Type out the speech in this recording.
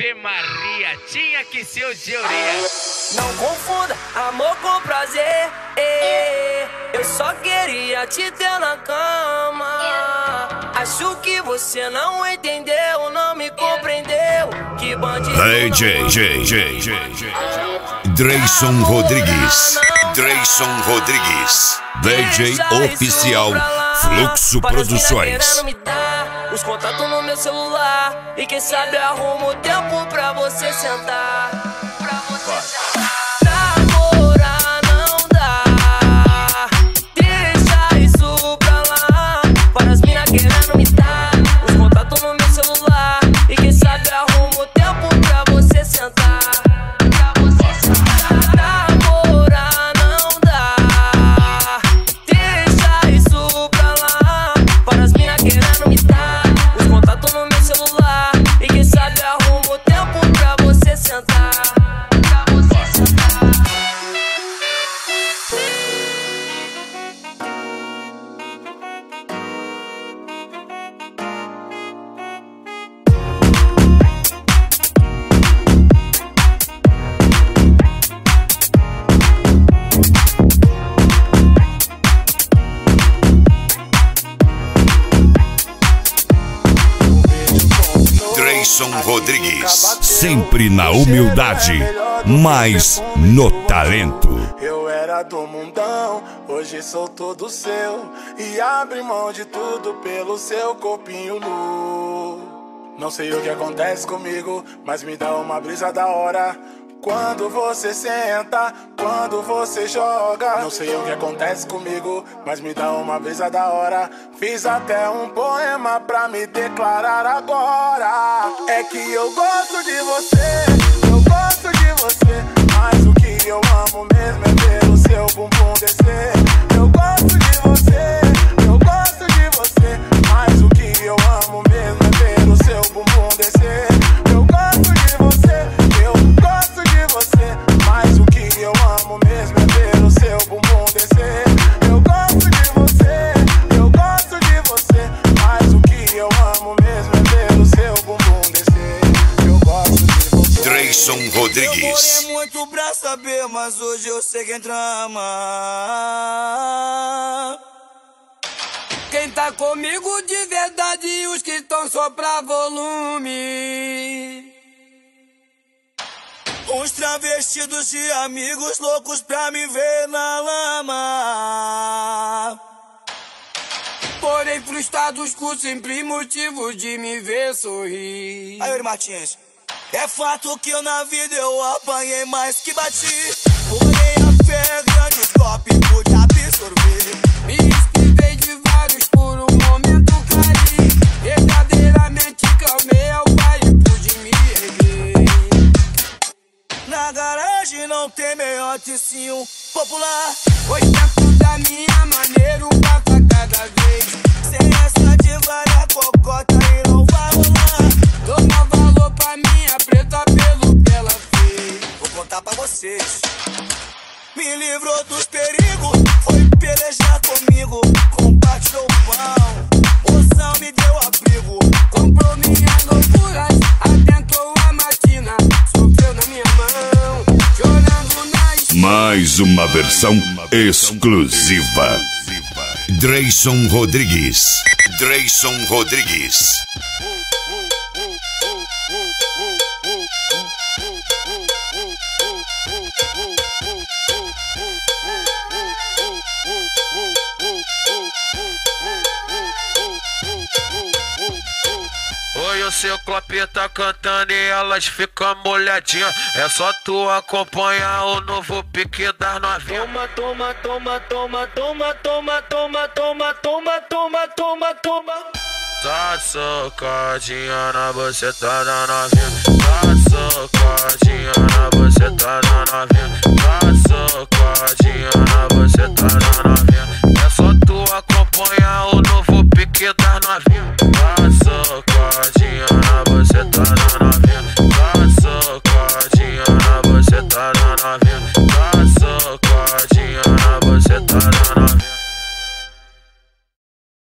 Ave Maria, tinha que ser o de Urias. Não confunda amor com prazer. eh. Eu só queria te ter na cama. Acho que você não entendeu, não me compreendeu. Que bandido. Hey, J, J, J, J, J. Dreyson Rodrigues. Dreyson Rodrigues. DJ oficial Fluxo Produções. Os contatos no meu celular. E quem sabe arruma o tempo pra você sentar. Dreyson Rodrigues. Sempre na humildade, mas no talento. Eu era do mundão, hoje sou todo seu. E abre mão de tudo pelo seu corpinho nu. Não sei o que acontece comigo, mas me dá uma brisa da hora. Quando você senta, quando você joga. Não sei o que acontece comigo, mas me dá uma brisa da hora. Fiz até um poema pra me declarar agora. É que eu gosto de você, eu gosto de você. Mas o que eu amo mesmo é ver o seu bumbum descer. Eu gosto de Dreyson Rodrigues. Demorei muito pra saber, mas hoje eu sei quem trama. Quem tá comigo de verdade e os que estão só pra volume. Uns travestidos de amigos loucos pra me ver na lama. Porém, frustrados com simples motivo de me ver sorrir. Aí, Martins. É fato que eu na vida eu apanhei mais que bati. Porém, a fé grande, os golpes pude absorver. Me esquivei de vários por um momento caí. Verdadeiramente calmei ao pai e pude me erguer. Na garagem não tem meio sim popular. Pois da minha maneira, contar pra vocês. Me livrou dos perigos, foi pelejar comigo. Compartilhou o pão, moção me deu abrigo. Comprou minhas loucuras, atentou a matina. Sofreu na minha mão, chorando na esquina. Mais uma versão exclusiva. Dreyson Rodrigues. Dreyson Rodrigues. O seu clopinho tá cantando e elas ficam molhadinhas. É só tu acompanhar o novo pique das novinhas. Toma, toma, toma, toma, toma, toma, toma, toma, toma, toma, toma, toma. Tá socadinha na buceta da novinha. Tá socadinha na buceta da novinha. Tá socadinha na buceta da novinha.